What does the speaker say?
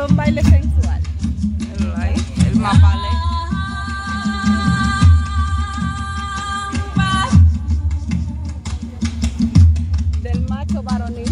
un baile sensual. El, el mapale. ¿eh? Del macho varonil.